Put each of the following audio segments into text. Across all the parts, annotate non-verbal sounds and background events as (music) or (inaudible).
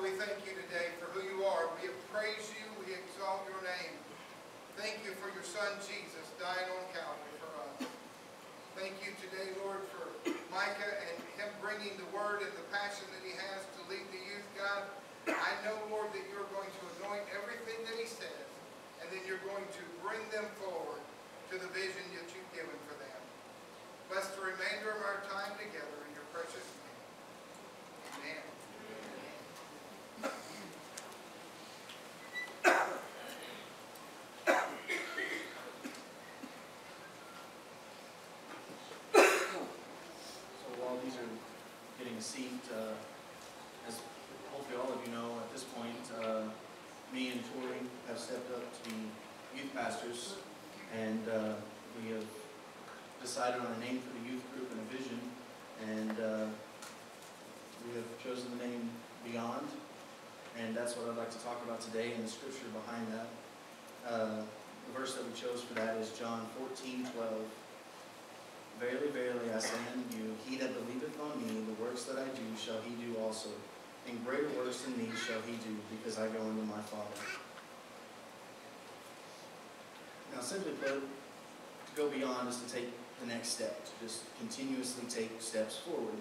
Father, we thank you today for who you are. We praise you. We exalt your name. Thank you for your son Jesus dying on Calvary for us. Thank you today, Lord, for Micah and him bringing the word and the passion that he has to lead the youth, God. I know, Lord, that you're going to anoint everything that he says, and then you're going to bring them forward to the vision that you've given for them. Bless the remainder of our time together in your precious name. Amen. So while these are getting a seat, uh, as hopefully all of you know, at this point, uh, me and Tori have stepped up to be youth pastors, and uh, we have decided on a name for the youth group and a vision, and uh, we have chosen the name Beyond, and that's what I'd like to talk about today and the scripture behind that. Uh, The verse that we chose for that is John 14, 12. Verily, verily, I say unto you, he that believeth on me, the works that I do shall he do also. And greater works than these shall he do, because I go unto my Father. Now, simply put, to go beyond is to take the next step, to just continuously take steps forward.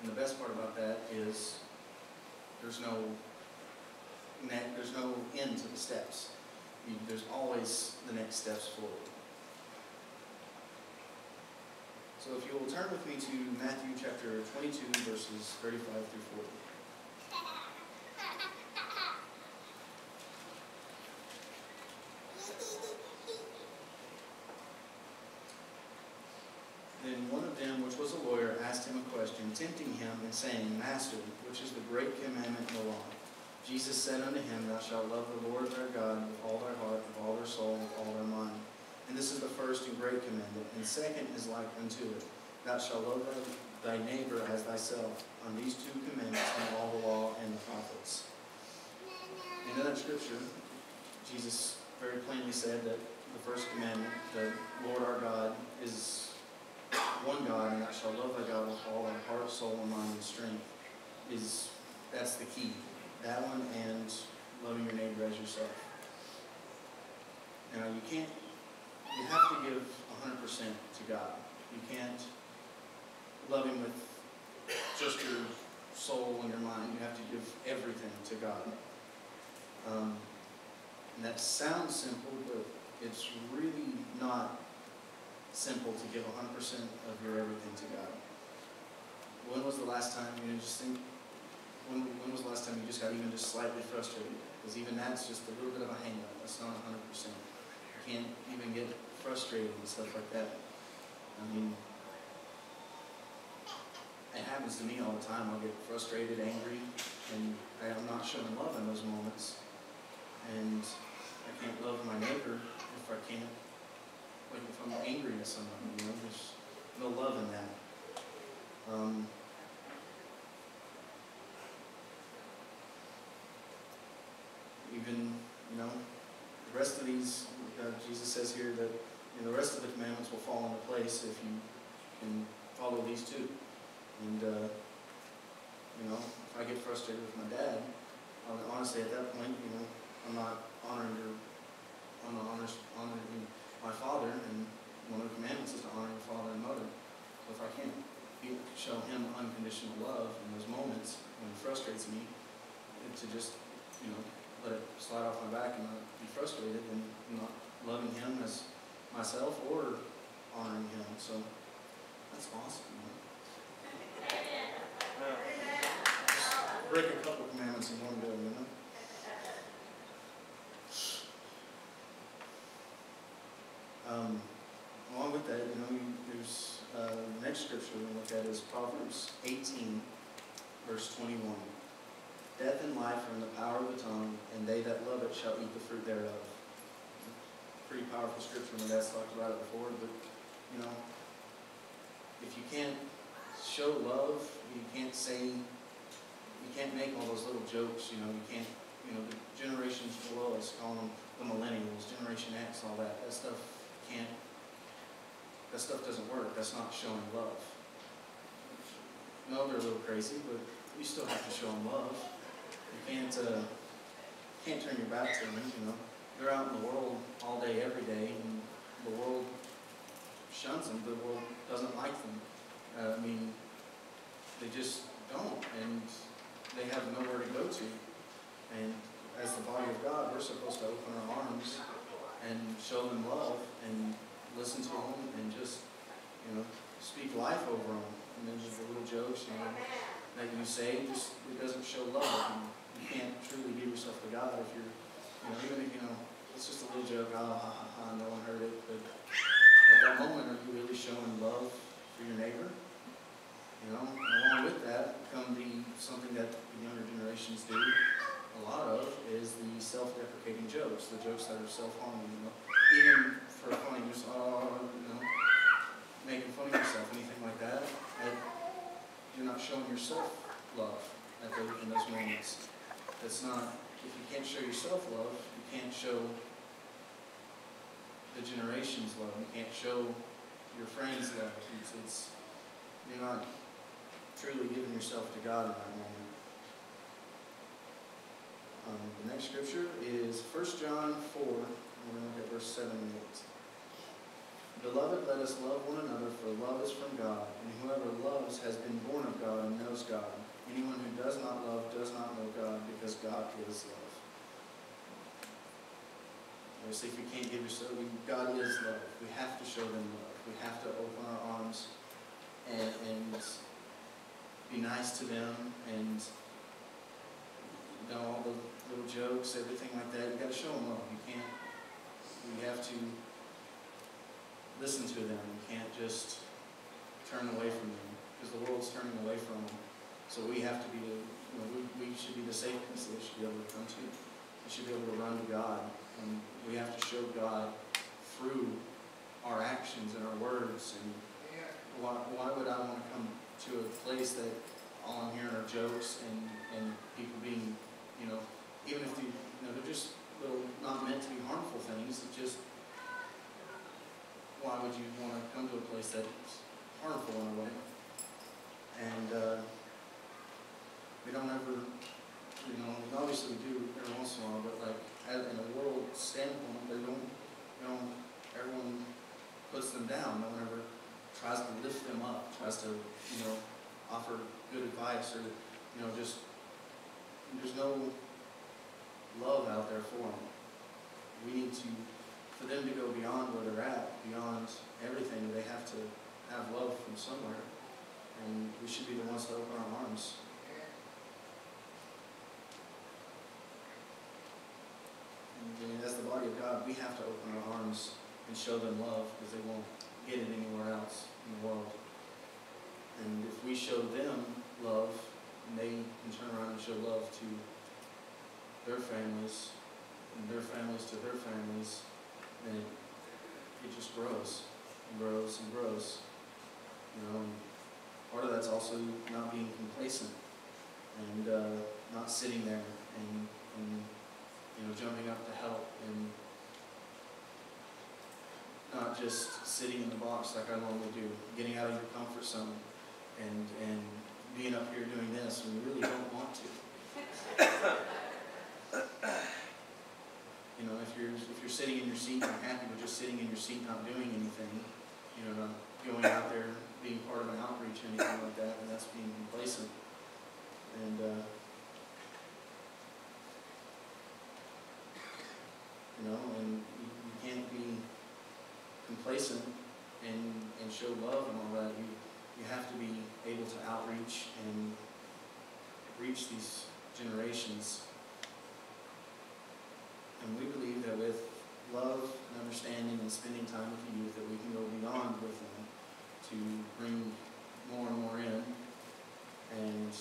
And the best part about that is there's no there's no end to the steps. There's always the next steps forward. So if you will turn with me to Matthew chapter 22, verses 35 through 40. Then one of them, which was a lawyer, asked him a question, tempting him and saying, Master, which is the great commandment in the law? Jesus said unto him, Thou shalt love the Lord thy God with all thy heart, with all thy soul, with all thy mind. And this is the first and great commandment. And second is like unto it, Thou shalt love thy, neighbor as thyself. On these two commandments hang all the law and the prophets. In that scripture, Jesus very plainly said that the first commandment, the Lord our God, is one God, and thou shalt love thy God with all thy heart, soul, and mind and strength, is that's the key. That one and loving your neighbor as yourself. Now you can't you have to give hundred percent to God. You can't love him with just your soul and your mind. You have to give everything to God. Um, and that sounds simple, but it's really not simple to give 100% of your everything to God. When was the last time you just think, when, when was the last time you just got even just slightly frustrated? Because even that's just a little bit of a hang up. That's not 100%. You can't even get frustrated and stuff like that. I mean, it happens to me all the time. I'll get frustrated, angry, and I'm not showing love in those moments. And I can't love my neighbor if I can't like if I'm angry at someone, you know, there's no love in that. Um, even, you know, the rest of these, uh, Jesus says here that you know, the rest of the commandments will fall into place if you can follow these two. And, uh, you know, if I get frustrated with my dad, I'll, honestly, at that point, you know, I'm not honoring your, I'm not honor, honoring my father, and one of the commandments is to honor your father and mother. So if I can't show him unconditional love in those moments when he frustrates me, and to just, you know, let it slide off my back and not be frustrated, and not loving him as myself or honoring him. So that's awesome. Man. Just break a couple commandments in one go, you know. Um, along with that, you know, you- there's uh, the next scripture we look at is Proverbs 18, verse 21. Death and life are in the power of the tongue, and they that love it shall eat the fruit thereof. Pretty powerful scripture. My dad's talked about it before, but you know, if you can't show love, you can't say, you can't make all those little jokes. You know, you can't, you know, the generations below us, calling them the millennials, Generation X, all that. That stuff can't. That stuff doesn't work. That's not showing love. No, they're a little crazy, but you still have to show them love You can't, uh, can't turn your back to them, you know. They're out in the world all day, every day, and the world shuns them, the world doesn't like them. Uh, I mean, they just don't, and they have nowhere to go to. And as the body of God, we're supposed to open our arms and show them love and listen to them and just, you know, speak life over them. And then just the little jokes, you know, that you say, just, it doesn't show love. And you can't truly give yourself to God if you're, you know, even if, you know, it's just a little joke, ah, ha, ha, ha, no one heard it. But at that moment, are you really showing love for your neighbor? You know, along with that, come the, something that the younger generations do a lot of is the self-deprecating jokes, the jokes that are self-harming, you know, even oh, you know, making fun of yourself, anything like that, you're not showing yourself love at those, in those moments. That's not, if you can't show yourself love, you can't show the generations love, you can't show your friends love. It's, it's, you're not truly giving yourself to God in that moment. Um, the next scripture is 1 John 4, and we're going to look at verse 7 and 8. Beloved, let us love one another, for love is from God, and whoever loves has been born of God and knows God. Anyone who does not love does not know God, because God is love. Obviously, if you can't give yourself, God is love. We have to show them love. We have to open our arms and, and be nice to them and you know, all the little jokes, everything like that. You've got to show them love. You can't. You have to listen to them. You can't just turn away from them because the world's turning away from them. So we have to be. The, you know, we, we should be the safe place they should be able to come to. They should be able to run to God, and we have to show God through our actions and our words. And why, why would I want to come to a place that all I'm hearing are jokes and, and people being you know, even if you, you know, they're just little, not meant to be harmful things, just, why would you want to come to a place that's harmful in a way? And, uh, we don't ever, you know, obviously we do every once in a while, but like, in a world standpoint, they don't, you know, everyone puts them down, no one ever tries to lift them up, tries to, you know, offer good advice or, you know, just there's no love out there for them. We need to, for them to go beyond where they're at, beyond everything, they have to have love from somewhere. And we should be the ones to open our arms. And as the body of God, we have to open our arms and show them love because they won't get it anywhere else in the world. And if we show them love, and they can turn around and show love to their families, and their families to their families, then it, it just grows and grows and grows. You know, and part of that's also not being complacent and uh, not sitting there and, and you know jumping up to help and not just sitting in the box like I normally do, getting out of your comfort zone and and being up here doing this when you really don't want to. (coughs) (coughs) (coughs) You know, if you're if you're sitting in your seat and happy with just sitting in your seat not doing anything, you know, not going out there being part of an outreach or anything like that, and that's being complacent. And uh, you know, and you, you can't be complacent and and show love and all that. You you have to be able to outreach and reach these generations. And we believe that with love and understanding and spending time with the youth, that we can go beyond with them to bring more and more in. And,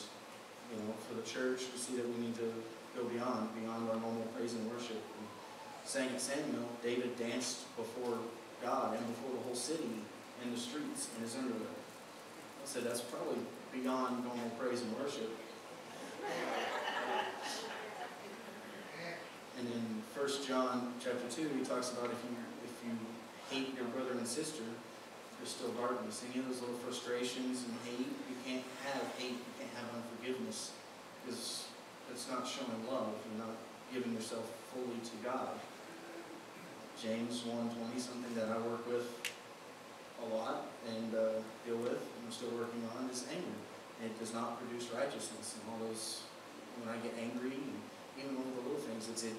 you know, for the church, we see that we need to go beyond, beyond our normal praise and worship. And saying at Samuel, David danced before God and before the whole city in the streets in his underwear. I said, that's probably beyond normal praise and worship. And in 1 John chapter 2, he talks about if you if you hate your brother and sister, there's still darkness. Any of those little frustrations and hate, you can't have hate, you can't have unforgiveness. Because that's not showing love. You're not giving yourself fully to God. James 1.20, something that I work with a lot and uh, deal with, and I'm still working on, is anger. And It does not produce righteousness. And all those, when I get angry, and even over the little things, it's it.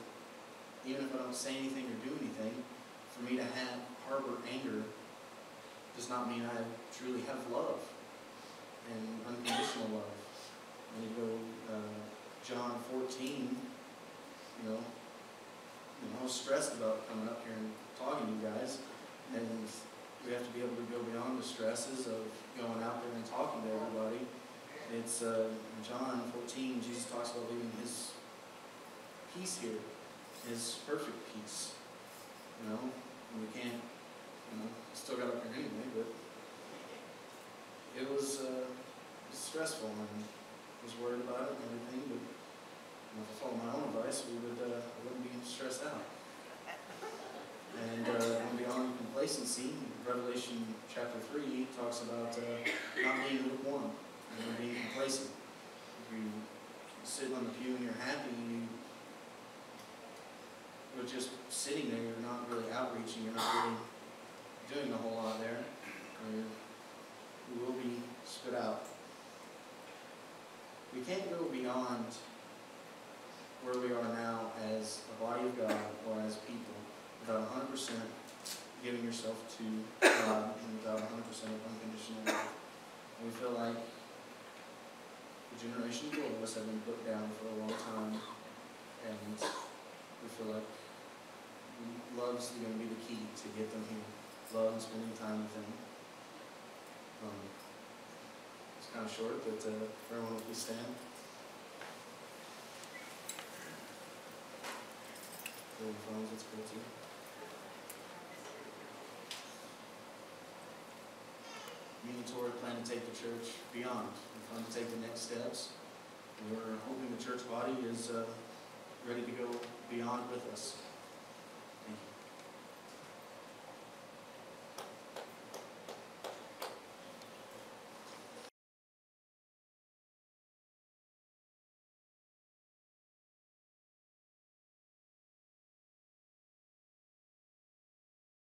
Even if I don't say anything or do anything, for me to have harbor anger does not mean I truly have love and unconditional love. And you go uh, John 14, you know, know, I was stressed about coming up here and talking to you guys, and we have to be able to go beyond the stresses of going out there and talking to everybody. It's uh, John 14, Jesus talks about leaving his peace here, his perfect peace. You know, we can't, you know, still got up here anyway, but it was, uh, stressful and was worried about it and everything, but you know, if I followed my own advice, we would, uh, I wouldn't be stressed out. And uh, beyond complacency, Revelation chapter 3 talks about uh, not being lukewarm and being complacent. If you sit on the pew and you're happy, you, but just sitting there, you're not really outreaching, you're not really doing a whole lot there. You're, will be spit out. We can't go beyond where we are now as a body of God or as people without 100% giving yourself to God and without 100% of unconditional love. We feel like the generation below us have been put down for a long time, and we feel like love's going to be the key to get them here. Love and spending time with them. Um, it's kind of short, but uh, everyone, please stand. Go to the phones, let's go to. Me and Tori plan to take the church beyond. We plan to take the next steps. We're hoping the church body is uh, ready to go beyond with us.